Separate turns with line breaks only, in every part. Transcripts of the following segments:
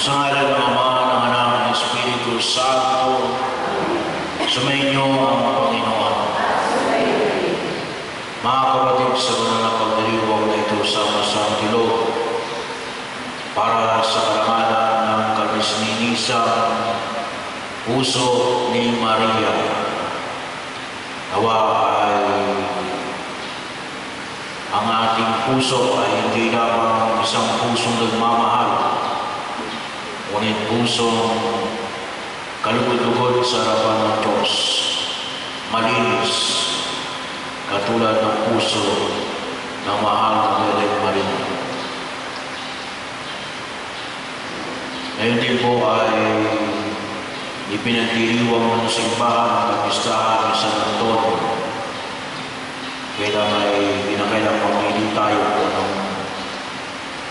Sa ngalan ng Ama, ng Anak, ng Espiritu Santo, sumainyo ang Panginoon. Mga kapatid, sa banal na pagdiriwang na ito sa masang tilog, para sa karangalan ng kalmisninisang puso ni Maria, nawa ay ang ating puso ay hindi lamang isang pusong nagmamahal, ngunit pusong kalugod-lugod sa harapan ng Diyos, malinis, katulad ng puso ng mahal na Virgin Maria. Ngayon din po ay ipinagdiriwang ng simbahan ang kapistahan ni San Antonio. Kaya may pinakailang mamili tayo kung anong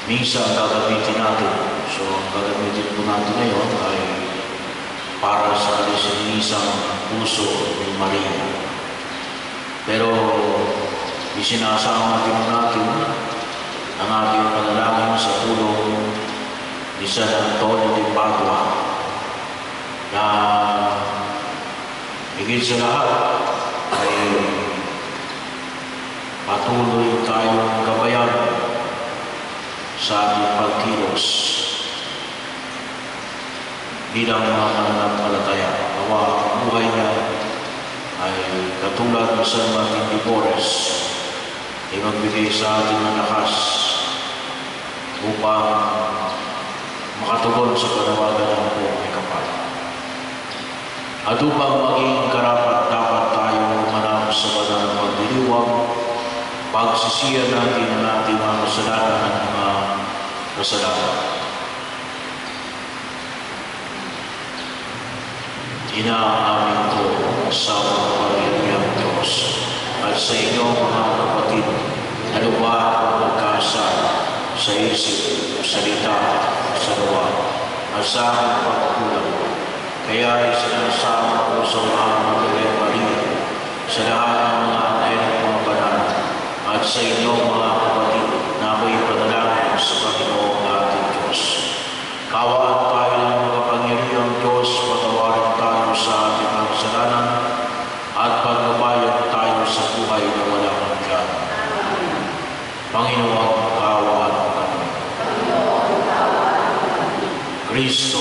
misa ang gagamitin natin. So, ang gagamitin po natin ngayon ay para sa kalisinisang puso ni Maria. Pero isinasama din natin ang ating panalangin sa tulong ni San Antonio de Padua na higit sa lahat ay patuloy tayong gabayan sa ating pagkilos bilang mga mananampalataya. Awa ang buhay niya ay katulad ng San Martin de Porres ay magbigay sa atin ng lakas upang makatugon sa panawagan ng buong may kapal. At upang maging karapat dapat tayo manap sa banal na pagdiliwang, pagsisiyan natin ang ating mga kasalanan at mga kasalanan. Inaamin ko sa mga pamilya Diyos at sa inyo mga kapatid na luwa ang magkasa sa isip, salita, sa luwa, at sa aking pagkulang. Kaya ay sinasama ko sa na Bigay Maria, sa lahat ng mga anay ng mga banal, at sa inyo mga kapatid na ako'y panalangin sa Panginoong ating Diyos. Kawaan kasalanan, at pagbabayad tayo sa buhay na walang hanggan. Panginoon, kawaan kami. Kristo,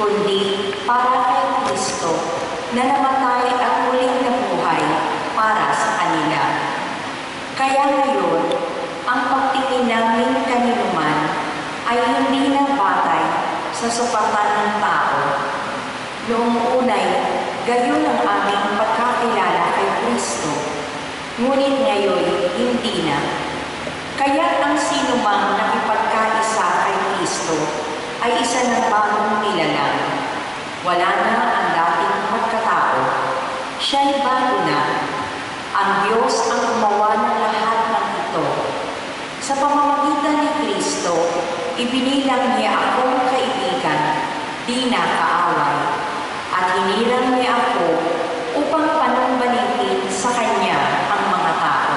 kundi para kay Kristo na namatay at muling nabuhay para sa kanila. Kaya ngayon, ang pagtingin namin kaniluman ay hindi na batay sa supatan ng tao. Noong unay, gayon ang aming pagkakilala kay Kristo. Ngunit ngayon, hindi na. Kaya ang sino mang nakipagkaisa kay Kristo ay isa ng bagong nilalang. Wala na ang dating pagkatao. Siya'y bago na. Ang Diyos ang gumawa ng lahat ng ito. Sa pamamagitan ni Kristo, ibinilang niya akong kaibigan, di na kaaway, at hinirang niya ako upang panumbalikin sa Kanya ang mga tao.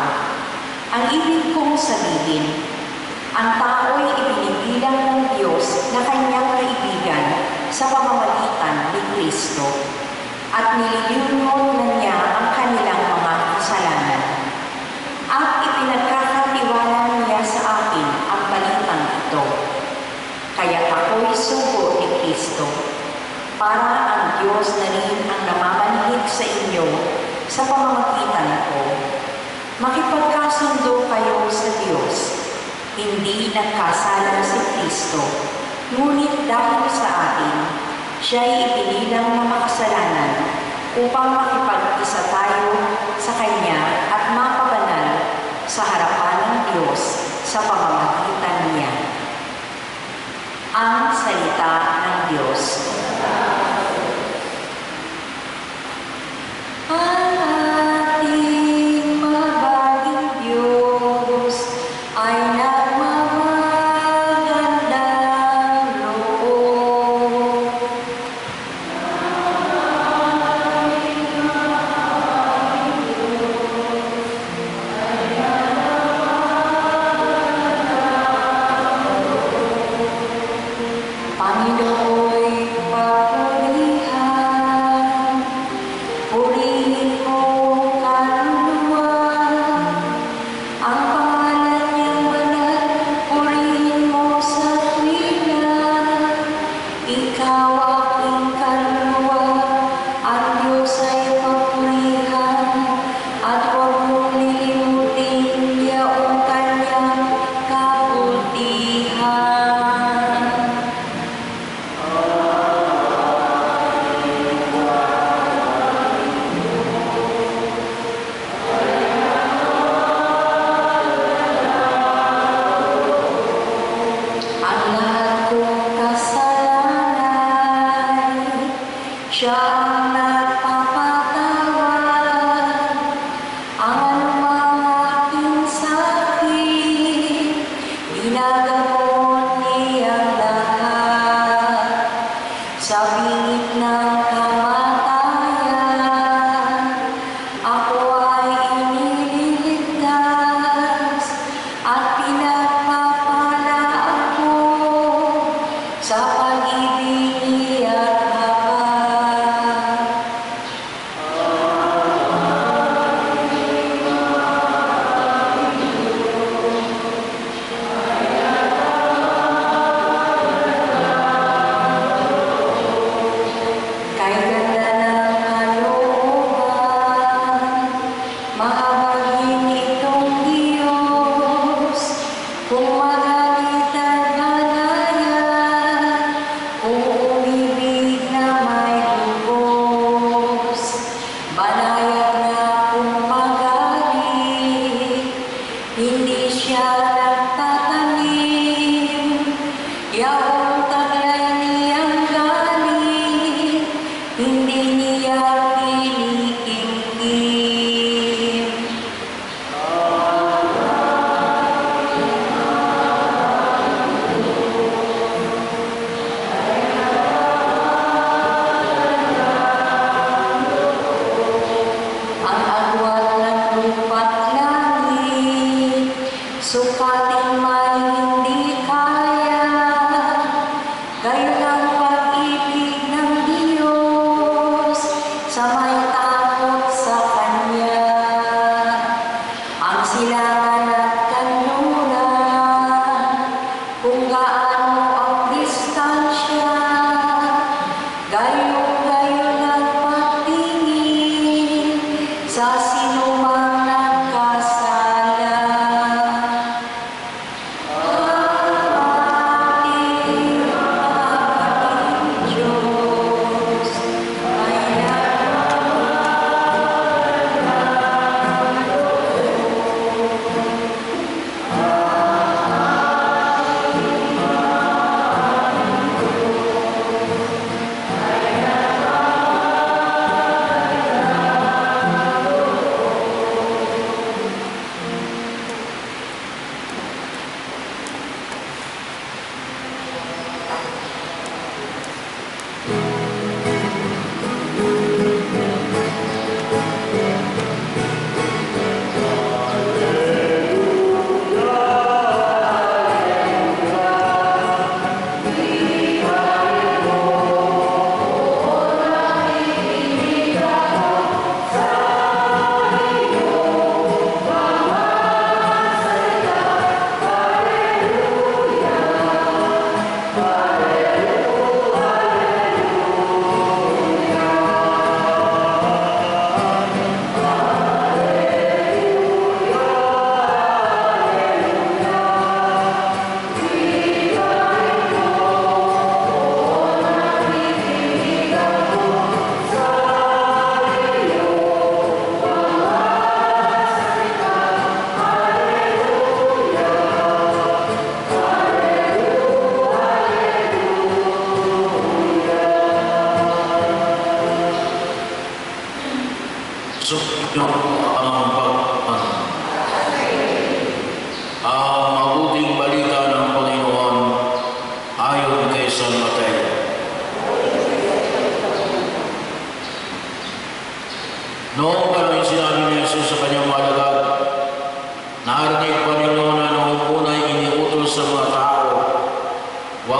Ang ibig kong sabihin, ang tao'y Diyos na Kanyang kaibigan sa pamamagitan ni Kristo at nililimunon na niya ang kanilang mga kasalanan. At ipinagkakatiwala niya sa akin ang balitang ito. Kaya ako'y sugo ni Kristo para ang Diyos na rin ang namamanhid sa inyo sa pamamagitan ko. Makipagkasundo kayo sa Diyos. Hindi nagkasala si Kristo, ngunit dahil sa atin, siya'y ipinilang na makasalanan upang makipag-isa tayo sa Kanya at mapabanal sa harapan ng Diyos sa pamamagitan niya. Ang salita ng Diyos. Ang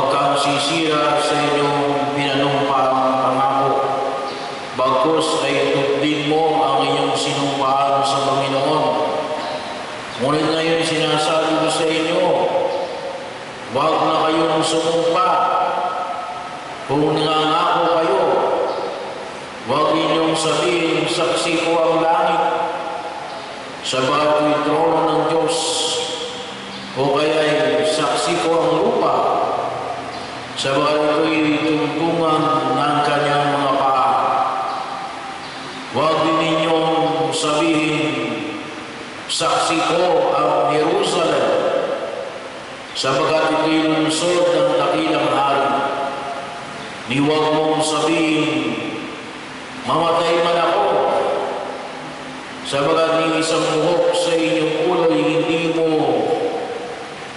huwag
sisira sa inyong pinanumpang pangako. Bagkus ay tugdin mo ang inyong sinumpaan sa Panginoon. Ngunit ngayon sinasabi ko sa inyo, huwag na kayong sumumpa. Kung nangangako kayo, huwag ninyong sabihin, saksi ko ang langit. Sa bawat trono ng Diyos, o kaya'y saksi ko ang lupa. Sa bawat ito'y tungtungan ng kanyang mga paa. Huwag din ninyong sabihin, saksi ko ang Jerusalem, sabagat ito'y lungsod ng dakilang hari. Ni huwag mong sabihin, mamatay man ako, sabagat ni isang buhok sa inyong ulo'y hindi mo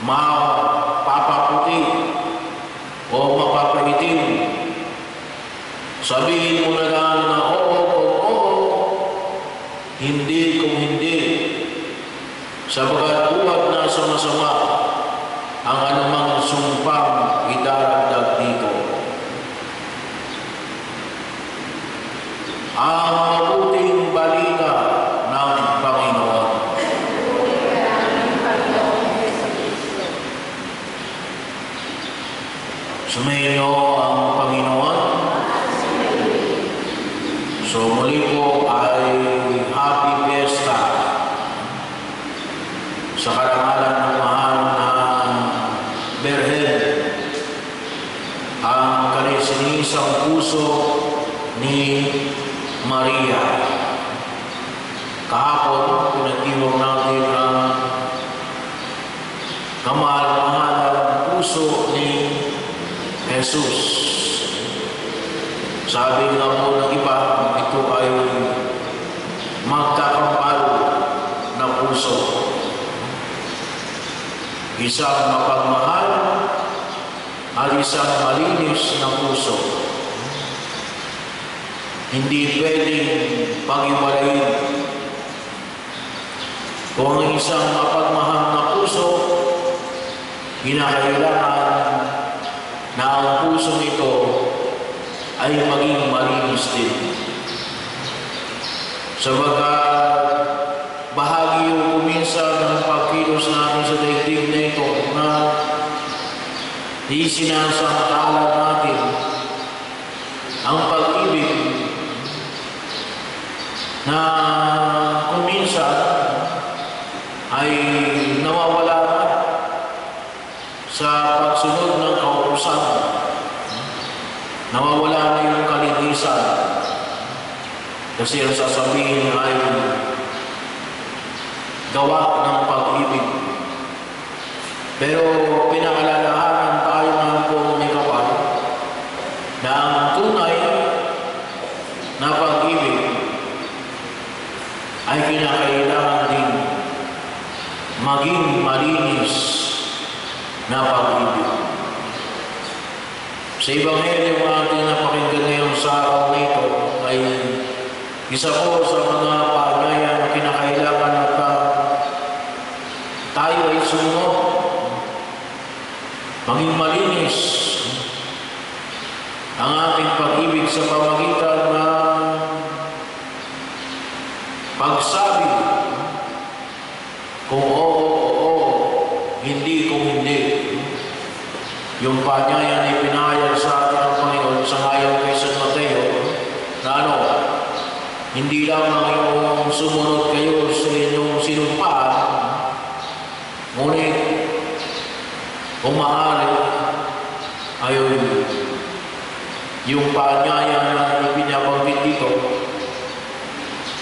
mapapaputi o mapapaitim. Sabihin mo na lang na oo, oo, oo, hindi kung hindi. Sabagat buwag na sa masama ang anumang sumpang idaragdag dito. Ang mabuting balita ng Panginoon. Sumayo ang Panginoon. So muli po ay Happy Fiesta sa karangalan ng mahal na Berhen ang kanisinisang puso ni Maria. Kahapon, pinag-iwag natin ang kamahal-mahalang puso ni Jesus. Sabi nga po ng iba, ito ay magkakampal na puso. Isang mapagmahal at isang malinis na puso. Hindi pwedeng pag-iwalayin. Kung ang isang mapagmahal na puso, kinakailangan na ang puso nito ay maging malinis din. Sabagat bahagi pagkilos natin sa daigdig na ito na Isinasamantala natin ang pag-ibig na kung minsan ay nawawala na sa pagsunod ng kautusan. Nawawala na yung kalinisan. Kasi ang sasabihin ay gawa ng pag-ibig. Pero pinaalalahanan tayo ng po may kapal na ang tunay na pag-ibig ay kinakailangan din maging malinis na pag-ibig. Sa Ebanghelyo ating napakinggan ngayon sa araw na ito ay isa po sa mga paanyaya na kinakailangan uh, tayo ay sumunod. Maging malinis ang ating pag-ibig sa pamagitan ng pagsabi kung oo, oo, hindi kung hindi. Yung paanyaya na ipinahayag sa atin ng Panginoon sa ngayon kay San Mateo na ano, hindi lamang yung sumunod kayo sa inyong sinumpaan, ngunit kung maaari, ayon yung paanyaya na ipinabanggit dito,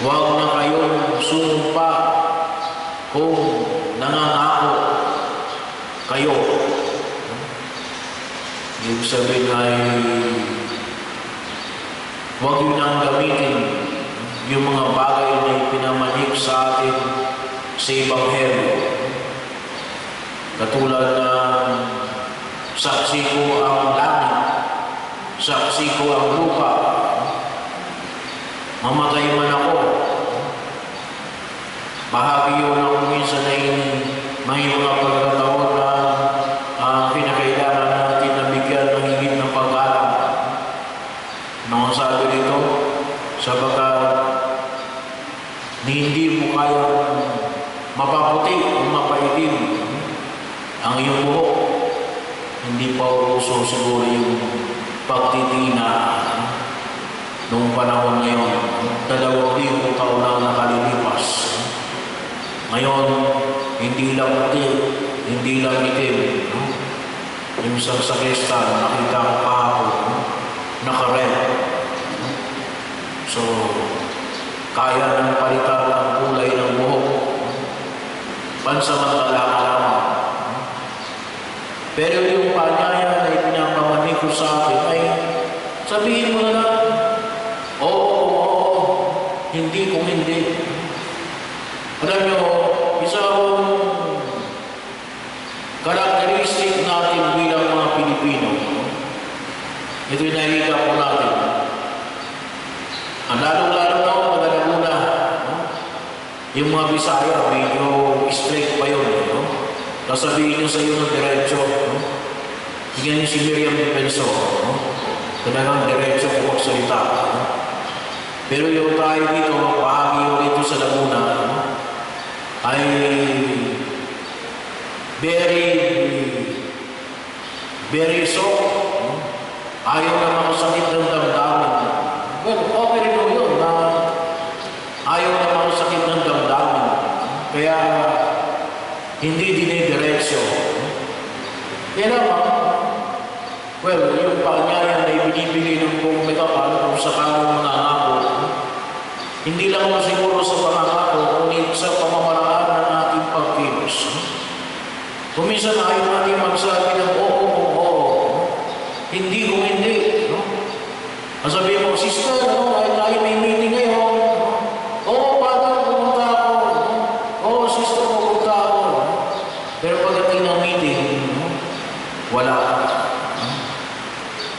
huwag na kayong sumpa kung nangangako kayo. Ibig sabihin ay huwag yun ang gamitin yung mga bagay na ipinamanik sa atin sa Ebanghelyo. Katulad ng saksi ko ang langit, saksi ko ang lupa, mamatay man ako, bahagi yun ako minsan ay may mga pagkataon na uh, pinakailangan natin na bigyan ng higit ng pag-alam. Ang sabi dito? Sapagkat hindi mo kayang mapaputi o mapaitim ang iyong buhok. Hindi pa uso siguro yung pagtitina noong panahon ngayon. Dalawang libong taon na nakalilipas. Ngayon, hindi lang puti, hindi lang itim. Yung isang sakristan, nakita ko kahapon, naka-red. So, kaya ng palitan ang kulay ng buhok. Pansamantala ka lamang. Pero yung panyaya na ipinapamanik ko sa akin ay sabihin mo na lang, oo, oo, oo, hindi kung hindi. Alam nyo, isa akong karakteristik natin bilang mga Pilipino. Ito yung nakikita po natin. Ang lalong-lalo na ako, Magalaguna. No? Yung mga Bisaya, medyo straight pa yun. No? Kasabihin nyo sa iyo ng diretso. No? Niyo si Miriam Defensor. No? Talagang diretso po ang salita. No? Pero yung tayo dito, bahagi yung dito sa Laguna, no? ay very, very soft. No? Ayaw na makasakit ng damdamin. Well, okay rin po yun na ayaw na makasakit ng damdamin. Kaya hindi dinidiretso. Kaya naman, well, yung panyaya na ibinibigay ng buong metapal kung sakalang nangako, hindi lang mo siguro sa pangangako, kundi sa pamamaraan ng ating pagkilos. Kung minsan ayaw natin magsabi ng oo, oo, oo. Hindi kung hindi. No? Sabi mo, sister, no, ay tayo may meeting ngayon. Oo, father, pumunta ako. Oo, sister, pumunta ako. Pero pagdating ng meeting, no? wala. No?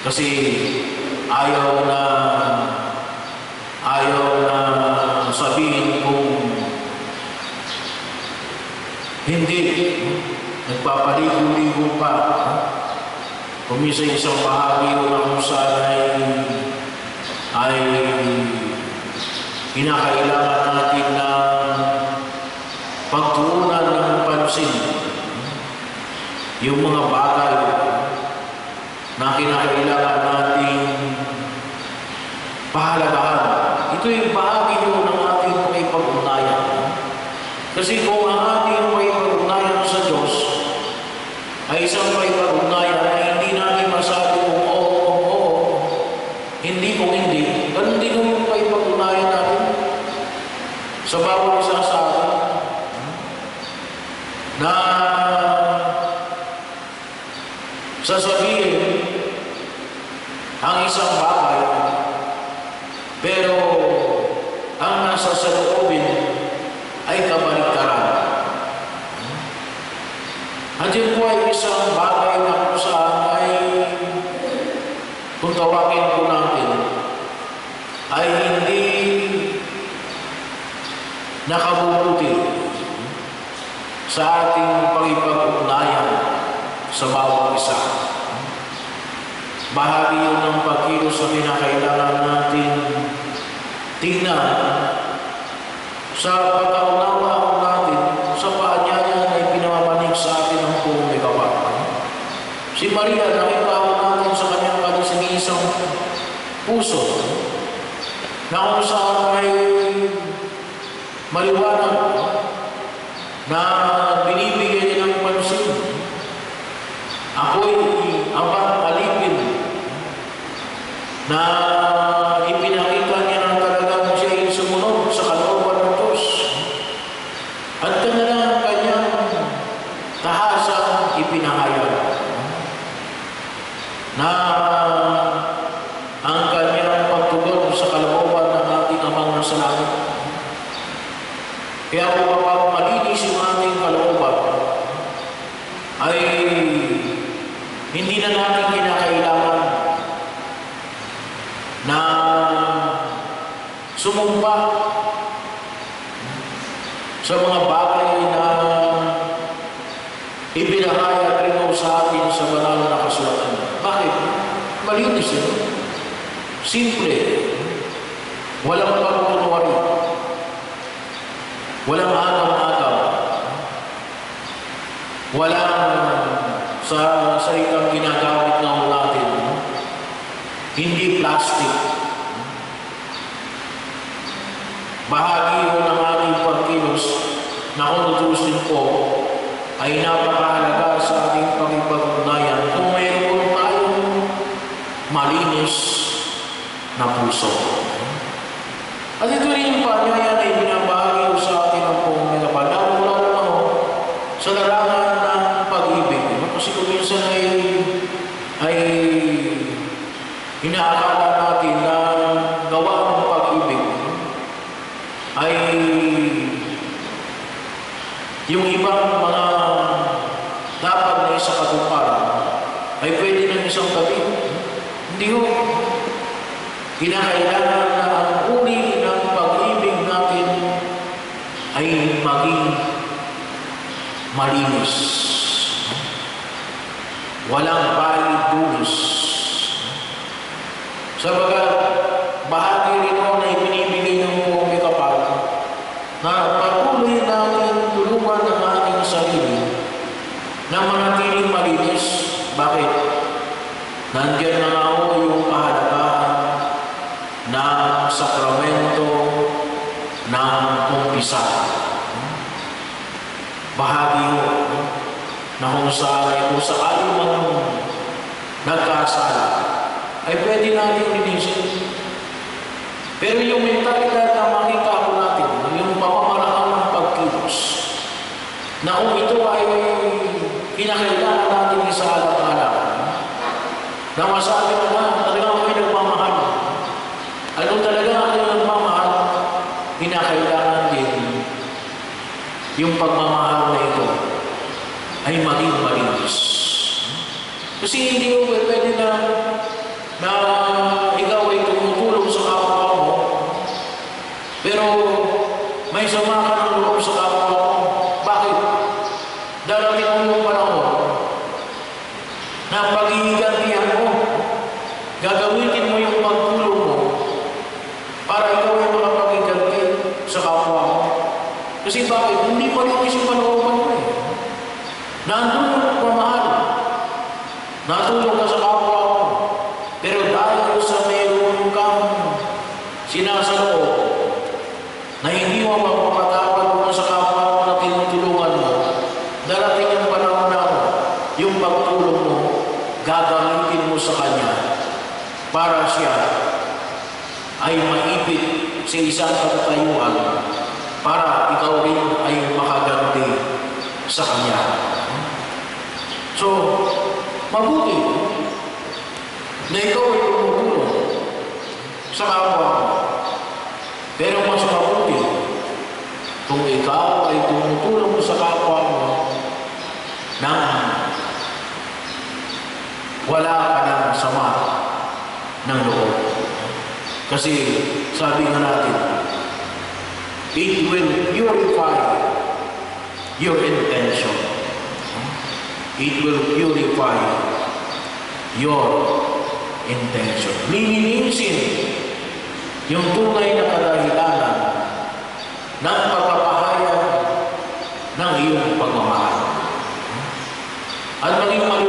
Kasi ayaw na ayaw na sabihin kung hindi. Nagpapaligo-ligo pa. Minsan isang bahagi yun na kung saan ay, ay kinakailangan natin na pagtuunan ng pansin yung mga bagay na kinakailangan nating pahalagahan. Ito yung bahagi nyo ng ating may pag-unayan. Kasi kung ang ating may pag-unayan sa Diyos ay isang may pag-unayan na hindi natin masabi kung oo kung oo, hindi kung hindi, ganun din yung may pag-unayan natin sa bawat isa sa atin na sasabihin ang isang bagay pero ang nasa sa loobin ay kabaliktaran. Andiyan po ay isang bagay na kung saan ay kung tawagin po natin ay hindi nakabubuti sa ating pagipag-ugnayan sa bawat isa. Bahagi yun ng pagkilos sa kinakailangan natin tingnan sa pagkaunawa ko natin sa paanyaya na ipinamanig sa atin ng buong kapal. Si Maria, nakita ko natin sa kanyang kalisigisang puso na kung saan ay maliwanag na binibigyan niya ng pansin. Ako'y abang alipin na ipinakita niya ng talagang siya ay sumunod sa kalooban ng Diyos. At talagang ang kanyang tahasang ipinahayag na ang kanyang pagtugon sa kalooban ng ating amang nasa langit. Kaya kung mapapalinis yung ating kalooban, ay hindi na natin kinakailangan na sumumpa sa mga bagay na ibinahayag rin mo sa atin sa banal na kasulatan. Bakit? Malinis yun. Simple. Walang pagkukunwari. Walang agaw-agaw. Walang sa salitang ginagamit na natin. Hindi plastic. Bahagi ho ng ating pagkilos na kung tutusin po ay napakahalaga sa ating pagipag-ugnayan kung mayroon tayong malinis na puso. At ito rin yung paanyaya na Kasi kung minsan ay, ay inaakala natin na gawa ng pag-ibig ay yung ibang mga dapat na isa katuparan ay pwede ng isang gabi. Hindi ho. Kinakailangan na ang uri ng pag-ibig natin ay maging malinis. Walang valid dulis. Sabagat bahagi rin ho na ibinibigay ng buong may kapal na patuloy natin tulungan ang ating sarili na manatiling malinis. Bakit? Nandiyan na nga ho yung kahalagahan ng sakramento ng umpisa. Bahagi ho na kung saan kung sakali man nagkasala, ay pwede natin linisin. Pero yung mentalidad na makita ko natin, yung pamamaraan ng pagkilos, na kung ito ay kinakailangan natin isaalang-alang, na masabi na na talagang ako'y nagmamahal. Ano talaga ako'y nagmamahal? Kinakailangan din yung pagmamahal na ito ay maging malinis. Kasi hindi mo pwede na na nag-aaral siya ay maipit sa isang katatayuan para ikaw rin ay makaganti sa Kanya. So, mabuti na ikaw ay tumutulong sa kapwa mo. Pero mas mabuti kung ikaw ay tumutulong sa kapwa mo na wala ka ng sama ng loob. Kasi sabi nga natin, it will purify your intention. It will purify your intention. Lilinisin yung tunay na kadahilanan ng pagpapahayag ng iyong pagmamahal. At maging mag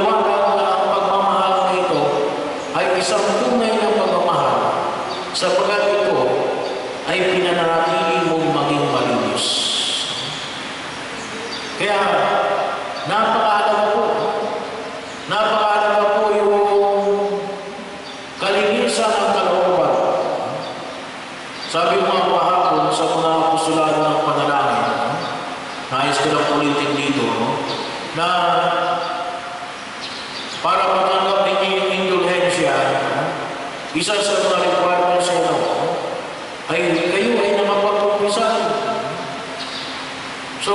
para matanggap ninyo yung indulhensya, isa sa mga requirements nito ay kayo ay nakapag-umpisan. So,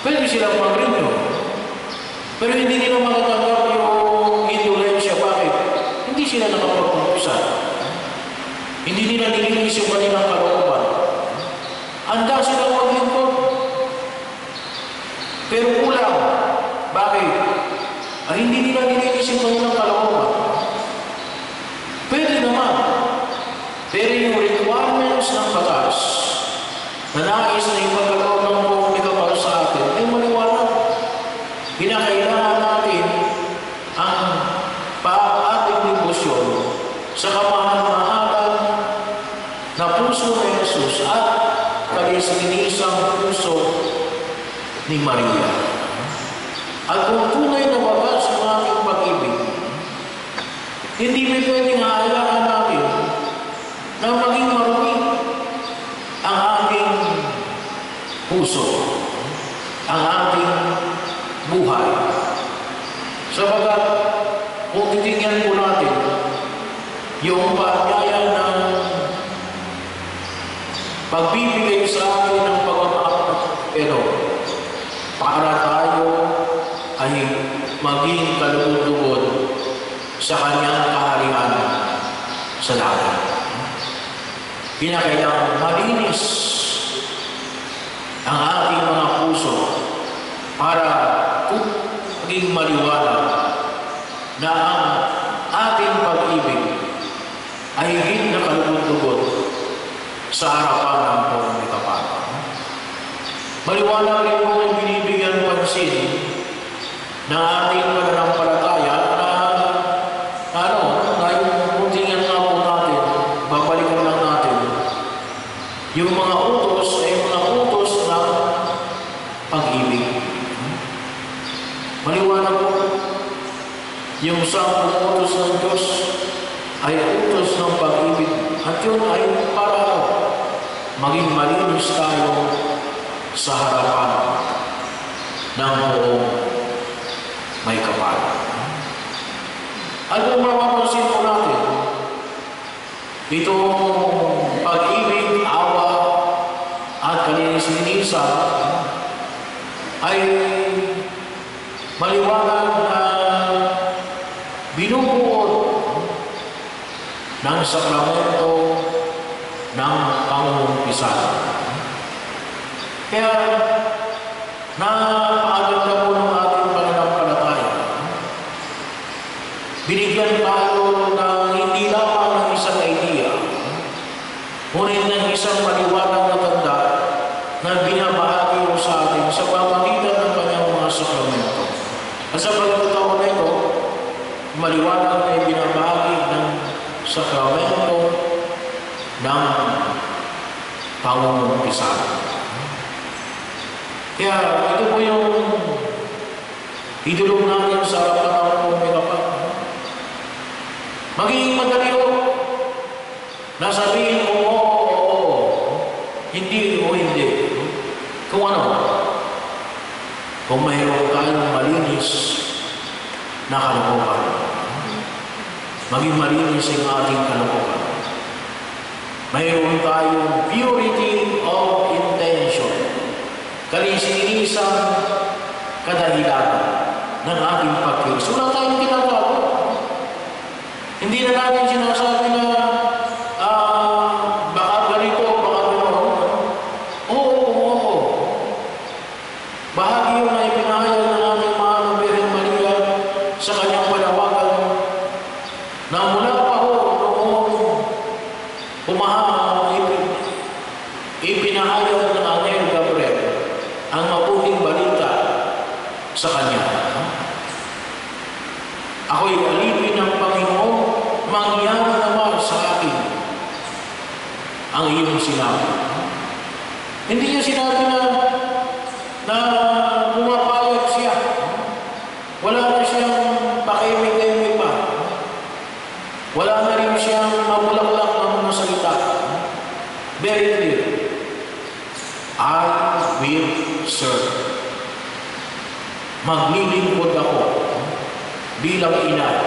pwede silang mag-renew. Pero hindi nila makatanggap yung indulhensya. Bakit? Hindi sila nakapag-umpisan. Hindi nila nilipin hecho con para tayo ay maging kalugod sa kanyang kaharian sa langit. Kinakailangan malinis ang sakramento ng pangumpisahan. Kaya, na tumaha ipinahayag ng Anel Gabriel ang mabuting balita sa kanya. Ako'y alipin ng Panginoon, mangyari naman sa akin ang iyong sinabi. Hindi niya sinabi na la, y la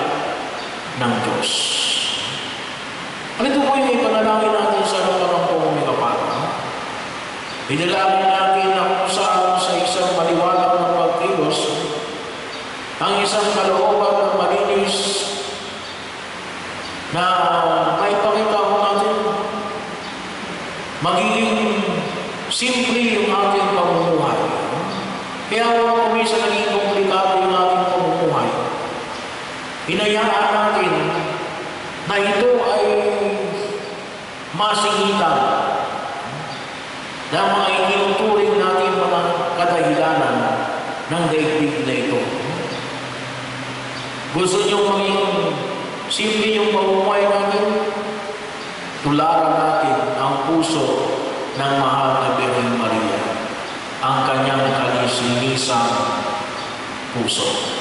Simple yung pamumuhay natin. Tularan natin ang puso ng mahal na Birhen Maria, ang kanyang kalisinisang puso.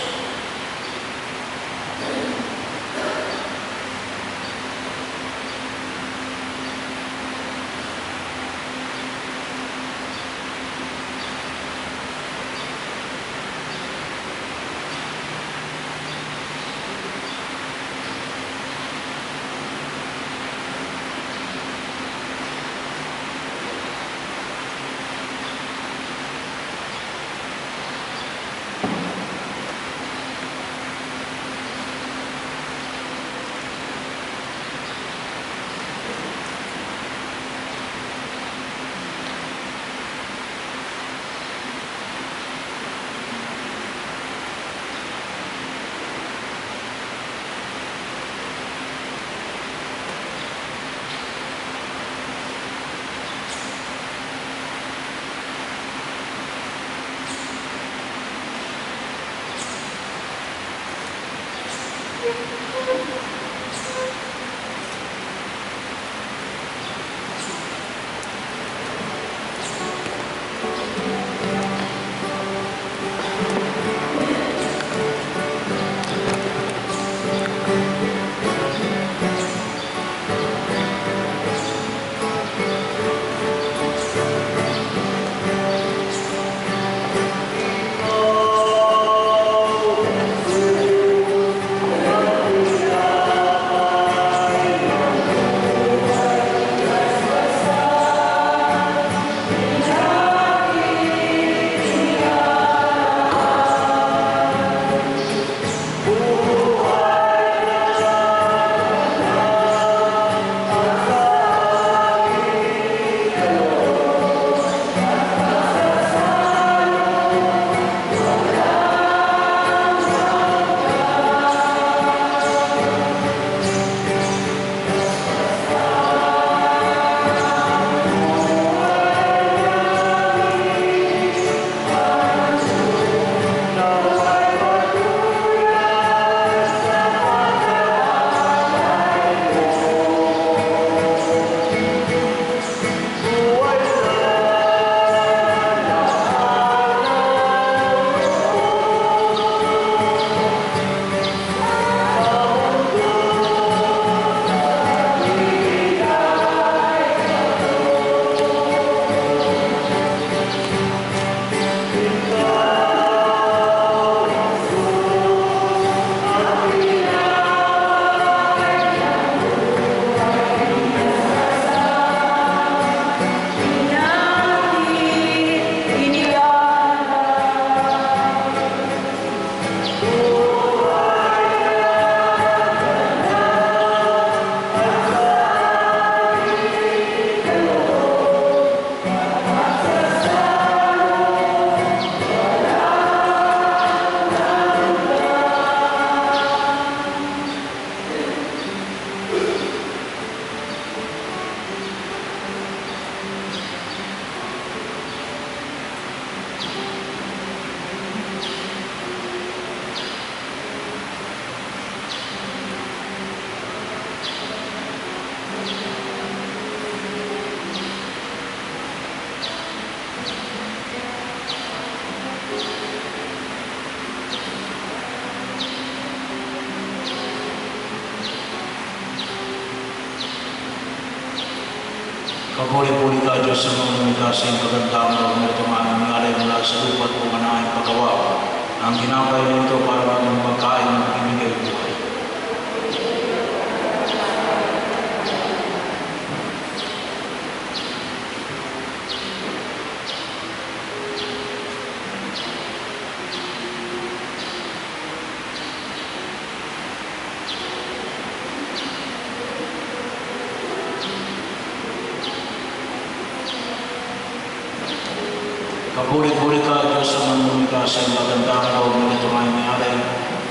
Iyong kagandaang loob na itong aming ngalay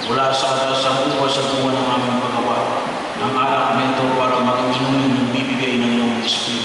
mula sa katasang upa sa bunga ng aming paggawa. Ang alak nito para maging inumin ng bibigay ng iyong Espiritu.